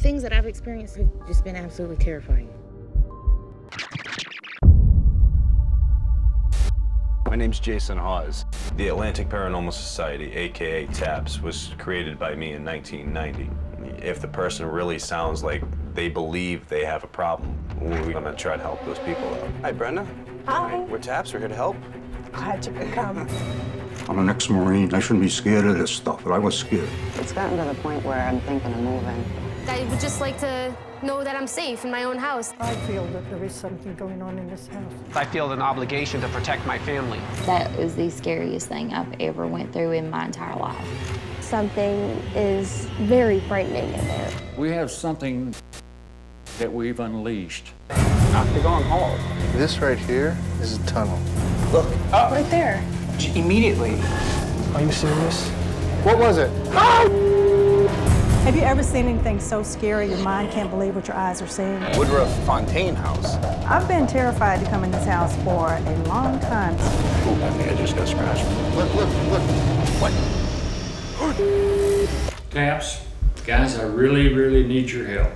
things that I've experienced have just been absolutely terrifying. My name's Jason Hawes. The Atlantic Paranormal Society, aka TAPS, was created by me in 1990. If the person really sounds like they believe they have a problem, we're gonna try to help those people out. Hi, Brenda. Hi. We're TAPS. We're here to help. Glad you could come. I'm an ex-Marine. I shouldn't be scared of this stuff, but I was scared. It's gotten to the point where I'm thinking of moving. I would just like to know that I'm safe in my own house. I feel that there is something going on in this house. I feel an obligation to protect my family. That is the scariest thing I've ever went through in my entire life. Something is very frightening in there. We have something that we've unleashed. They're going hard. This right here is a tunnel. Look. Up. Right there. Immediately. Are you serious? What was it? Ah! Have you ever seen anything so scary your mind can't believe what your eyes are seeing? Woodruff Fontaine House. I've been terrified to come in this house for a long time. Ooh, I think I just got scratched. Look, look, look. What? Taps, guys, I really, really need your help.